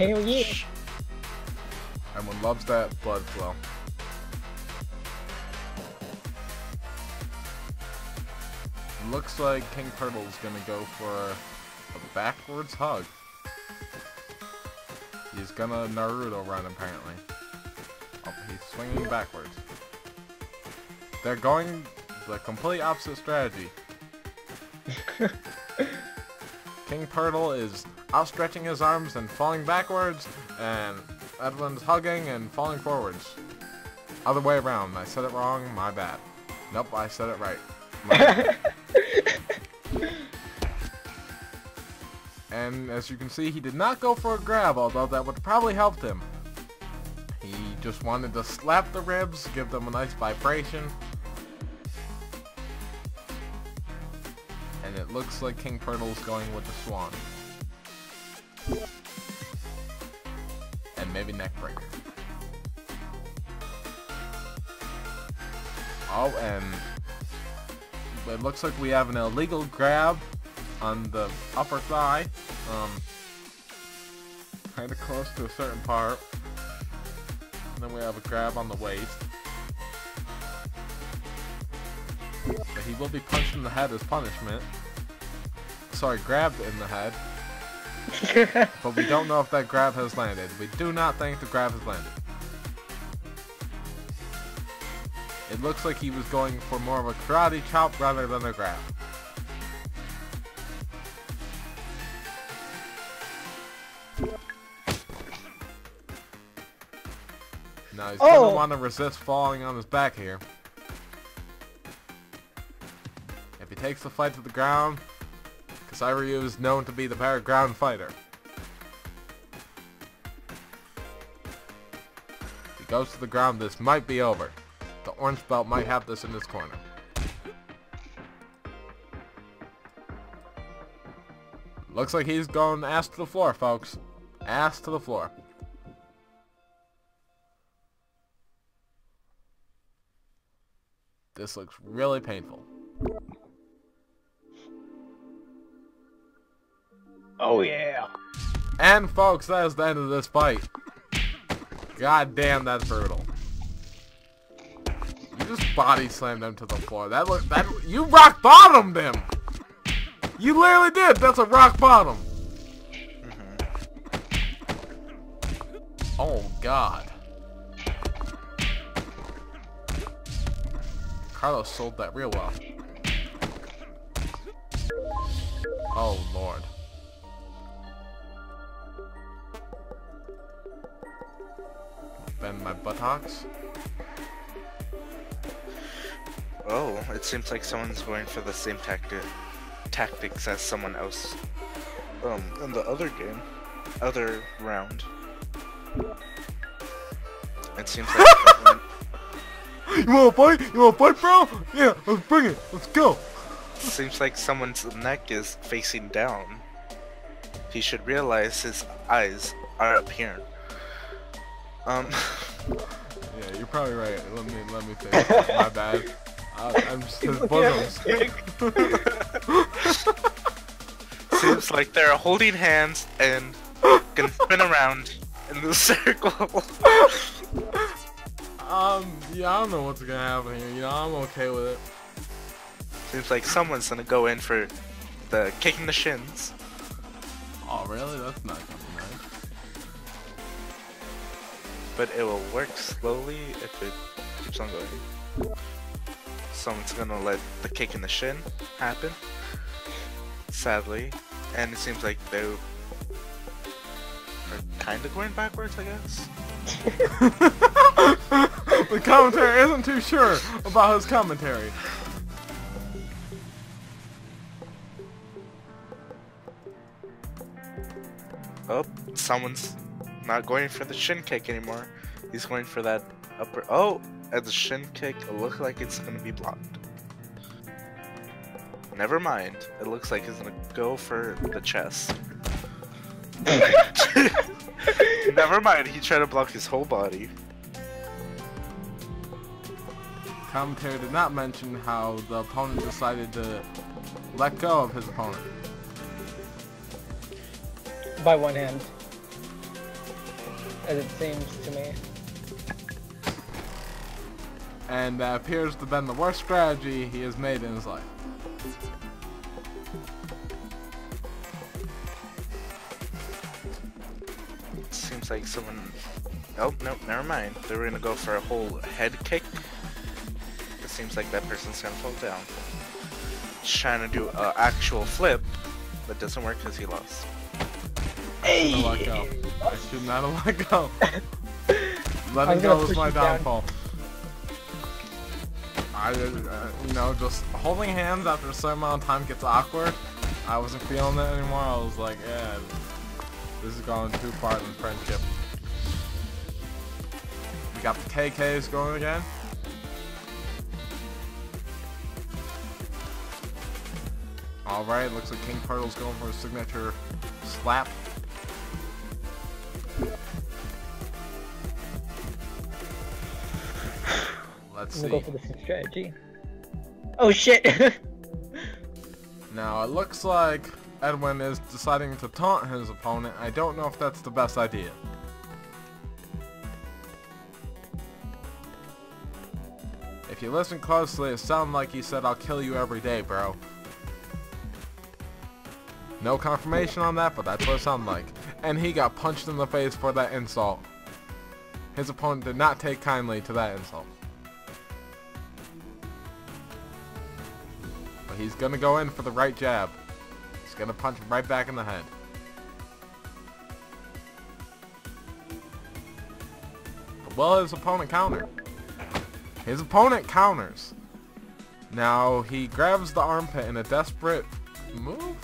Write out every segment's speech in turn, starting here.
Hell yeah. Everyone loves that blood flow. Looks like King Turtle's gonna go for a backwards hug. He's gonna Naruto run apparently. Oh, he's swinging backwards. They're going the complete opposite strategy. King Turtle is outstretching his arms and falling backwards, and Edwin's hugging and falling forwards. Other way around. I said it wrong. My bad. Nope, I said it right. and as you can see, he did not go for a grab, although that would probably helped him. He just wanted to slap the ribs, give them a nice vibration. And it looks like King Turtle's going with the Swan. Neckbreaker. Oh, and it looks like we have an illegal grab on the upper thigh. Um, kind of close to a certain part. And then we have a grab on the waist. But he will be punched in the head as punishment. Sorry, grabbed in the head. but we don't know if that grab has landed. We do not think the grab has landed. It looks like he was going for more of a karate chop rather than a grab. Now he's oh. gonna want to resist falling on his back here. If he takes the fight to the ground, Kasai is known to be the better ground fighter. If he goes to the ground, this might be over. The orange belt might have this in his corner. Looks like he's going ass to the floor, folks. Ass to the floor. This looks really painful. Oh yeah. And folks, that is the end of this fight. God damn, that's brutal. You just body slammed him to the floor. That look that you rock bottomed him. You literally did. That's a rock bottom. Mm -hmm. Oh God. Carlos sold that real well. Oh lord. Bend my buttocks. Oh, it seems like someone's going for the same tactic tactics as someone else. Um, in the other game, other round. It seems like. you wanna fight? You wanna fight, bro? Yeah, let's bring it. Let's go. Seems like someone's neck is facing down. He should realize his eyes are up here. Um. yeah, you're probably right. Let me let me think. My bad. I, I'm just his bosoms. Seems like they're holding hands and gonna spin around in the circle. um, yeah, I don't know what's gonna happen here. You know, I'm okay with it. Seems like someone's gonna go in for the kicking the shins. Oh, really? That's not But it will work slowly if it keeps on going someone's gonna let the kick in the shin happen. Sadly. And it seems like they are kinda going backwards, I guess. the commentary isn't too sure about his commentary. Oh, someone's not going for the shin kick anymore. He's going for that upper. Oh, at the shin kick, it looks like it's gonna be blocked. Never mind. It looks like he's gonna go for the chest. Never mind, he tried to block his whole body. Commentary did not mention how the opponent decided to let go of his opponent. By one hand. As it seems to me. And that appears to have been the worst strategy he has made in his life. Seems like someone. Oh, no, never mind. They were gonna go for a whole head kick. It seems like that person's gonna fall down. He's trying to do an actual flip, but doesn't work because he lost. Hey! I let go. I should not have let go. Letting go was my downfall. I, uh, you know, just holding hands after a certain amount of time gets awkward. I wasn't feeling it anymore. I was like, yeah, this is going too far in friendship. We got the KKs going again. Alright, looks like King Turtle's going for a signature slap. Let's I'm see. go for the strategy. Oh shit! Now, it looks like Edwin is deciding to taunt his opponent. I don't know if that's the best idea. If you listen closely, it sounds like he said, I'll kill you every day, bro. No confirmation on that, but that's what it sounded like. And he got punched in the face for that insult. His opponent did not take kindly to that insult. He's gonna go in for the right jab. He's gonna punch right back in the head. Will his opponent counter? His opponent counters. Now he grabs the armpit in a desperate move.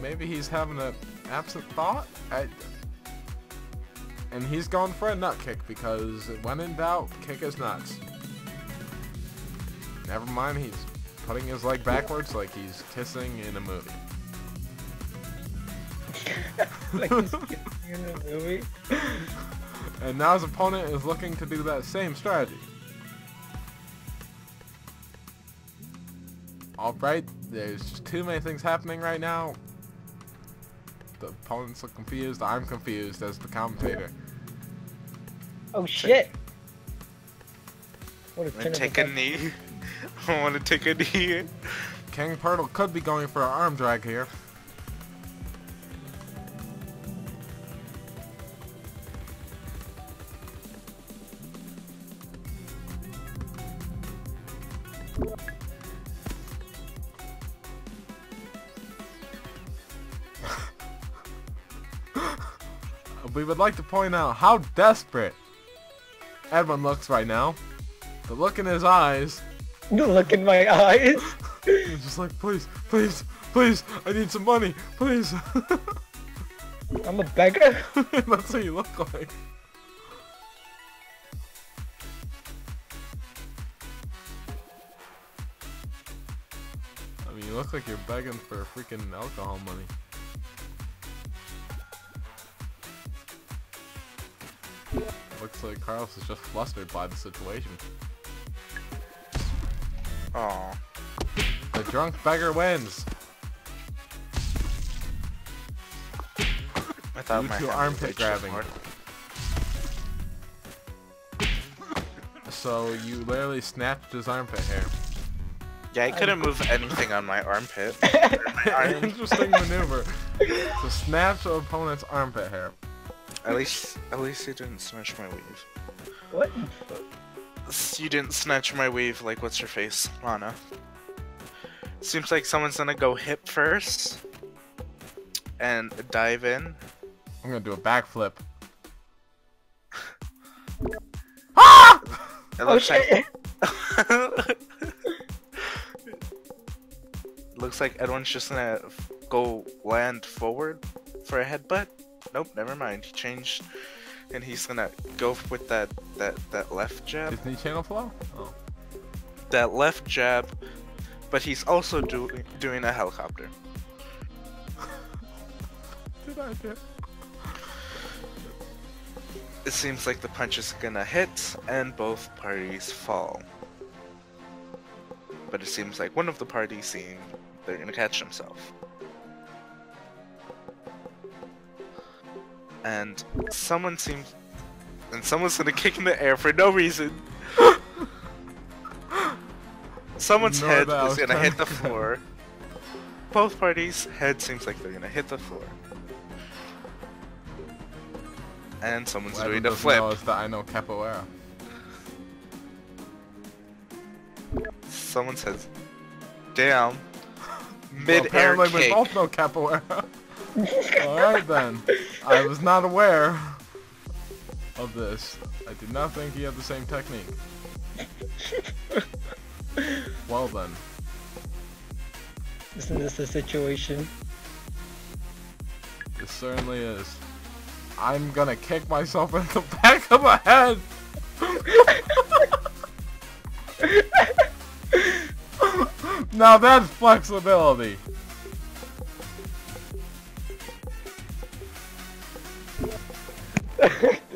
Maybe he's having an absent thought. I, and he's going for a nut kick because when in doubt, kick his nuts. Never mind, he's putting his leg backwards like he's kissing in a movie. like he's kissing in a movie. And now his opponent is looking to do that same strategy. Alright, there's just too many things happening right now. The opponents look confused, I'm confused as the commentator. Oh shit! What a I'm turn take a knee. I want to take a knee. King Purtle could be going for an arm drag here. we would like to point out how desperate Edwin looks right now. The look in his eyes look in my eyes. He's just like, please, please, please, I need some money, please. I'm a beggar. That's what you look like. I mean, you look like you're begging for freaking alcohol money. Looks like Carlos is just flustered by the situation. Oh, The drunk beggar wins. I thought Due my to armpit grabbing. So you literally snatched his armpit hair. Yeah, I couldn't move anything on my armpit. my arm. Interesting maneuver to snatch an opponent's armpit hair. At least, at least you didn't smash my weave. What? You didn't snatch my weave like what's your face, Lana. Seems like someone's gonna go hip first and dive in. I'm gonna do a backflip. Ah! It Oh looks like shit! looks like Edwin's just gonna go land forward for a headbutt. Nope, never mind. He changed, and he's gonna go with that that that left jab. Disney Channel flow? Oh. That left jab, but he's also doing doing a helicopter. Did I do? It seems like the punch is gonna hit, and both parties fall. But it seems like one of the parties seeing they're gonna catch themselves. And someone seems, and someone's gonna kick in the air for no reason. Someone's Ignore head is gonna hit the floor. Both parties' head seems like they're gonna hit the floor. And someone's What doing a flip. know that I know capoeira. Someone says, down. Well, Mid-air apparently we both know capoeira. Alright then. I was not aware of this. I did not think he had the same technique. Well then. Isn't this the situation? It certainly is. I'm gonna kick myself in the back of my head! now that's flexibility!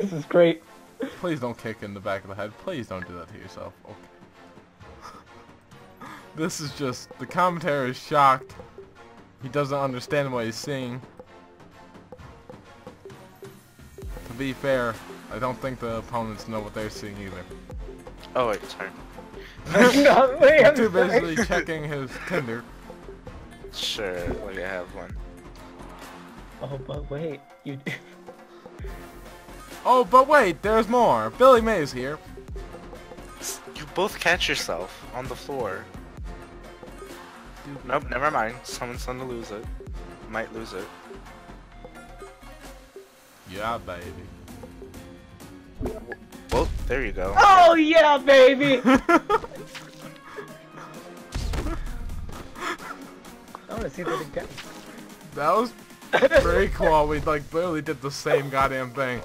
This is great. Please don't kick in the back of the head. Please don't do that to yourself. Okay. this is just... The commentator is shocked. He doesn't understand what he's seeing. To be fair, I don't think the opponents know what they're seeing either. Oh wait, sorry. no, wait, I'm Too busy checking his Tinder. Sure, like I have one. Oh, but wait, you. Oh, but wait, there's more. Billy Mays here. You both catch yourself on the floor. Nope, never mind. Someone's gonna lose it. Might lose it. Yeah, baby. Well, there you go. Oh yeah, baby. I want to see that again. That was pretty cool. We like literally did the same goddamn thing.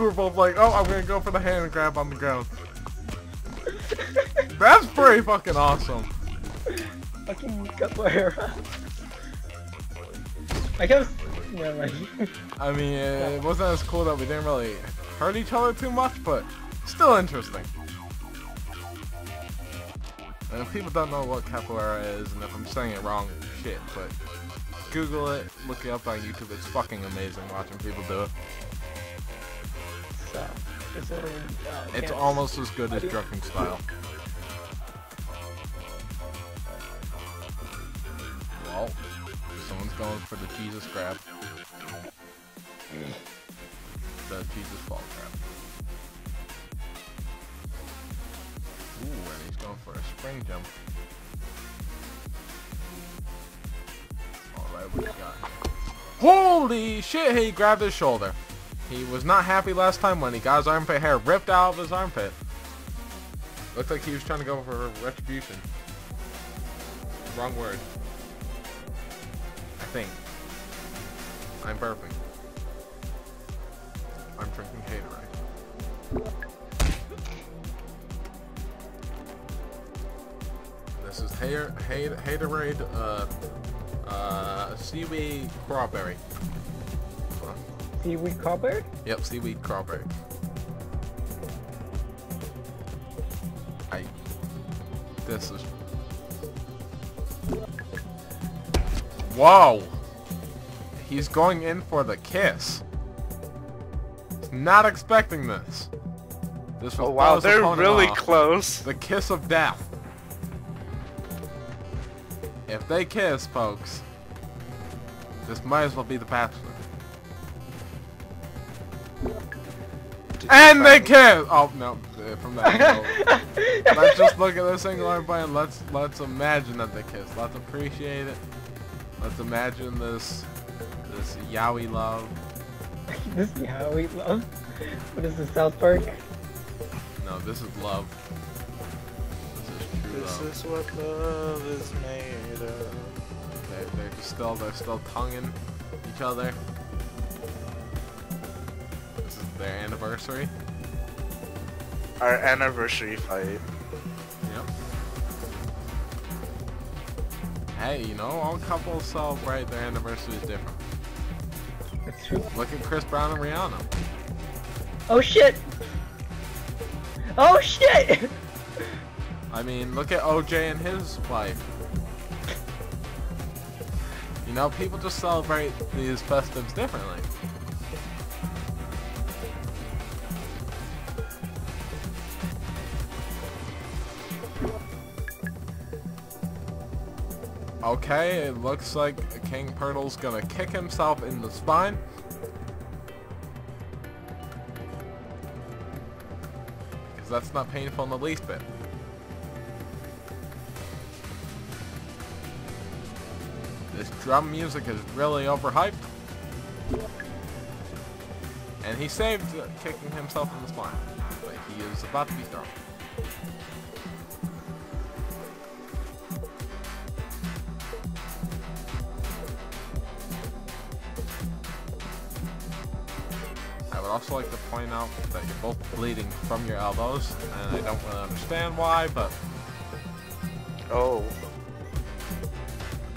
We're both like, oh, I'm gonna go for the hand grab on the ground. That's pretty fucking awesome. Fucking capoeira. I guess. Never mind. I mean, it wasn't as cool that we didn't really hurt each other too much, but still interesting. And if people don't know what capoeira is, and if I'm saying it wrong, shit, but Google it, look it up on YouTube. It's fucking amazing watching people do it. So, is it, uh, It's almost as good as Drunken Style. Well, someone's going for the Jesus grab. The Jesus fall grab. Ooh, and he's going for a spring jump. Alright, what we got? Holy shit, he grabbed his shoulder. He was not happy last time when he got his armpit hair ripped out of his armpit. Looked like he was trying to go for retribution. Wrong word. I think. I'm burping. I'm drinking Haterade. This is Hater, Hater, Haterade, uh, uh, seaweed strawberry. Seaweed copper? Yep, seaweed crawberry. I. This is. Whoa! He's going in for the kiss. He's not expecting this. This was Oh wow, they're really off. close. The kiss of death. If they kiss, folks, this might as well be the Bachelor. And they kiss! Oh, no. From that angle. Let's just look at this single arm play and let's, let's imagine that they kiss. Let's appreciate it. Let's imagine this, this yaoi love. this is how we love. What is this, South Park? No, this is love. This is true This love. is what love is made of. They, they're still they're still tonguing each other. This is their anniversary. Our anniversary fight. Yep. Hey, you know, all couples celebrate their anniversaries different. That's true. Look at Chris Brown and Rihanna. Oh shit! Oh shit! I mean, look at OJ and his wife. You know, people just celebrate these festives differently. Okay, it looks like King Purtle's gonna kick himself in the spine. Because that's not painful in the least bit. This drum music is really overhyped. And he saved kicking himself in the spine. But he is about to be thrown. Also like to point out that you're both bleeding from your elbows, and I don't really understand why, but Oh,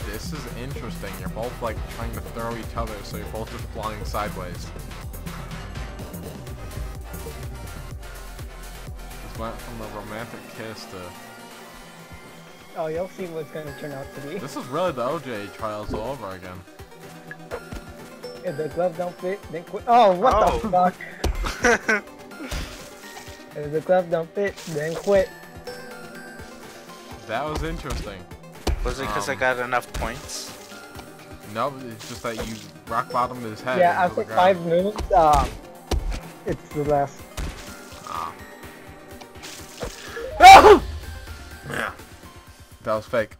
this is interesting. You're both like trying to throw each other, so you're both just flying sideways. Just went from a romantic kiss to... Oh, you'll see what's gonna turn out to be. This is really the OJ trials all over again. If the glove don't fit, then quit. Oh, what Oh. the fuck? If the glove don't fit, then quit. That was interesting. was it because I Um, got enough points? No, it's just that you rock bottomed his head. Yeah, after five ground. moves, um, it's the last. Ah. Yeah. That was fake.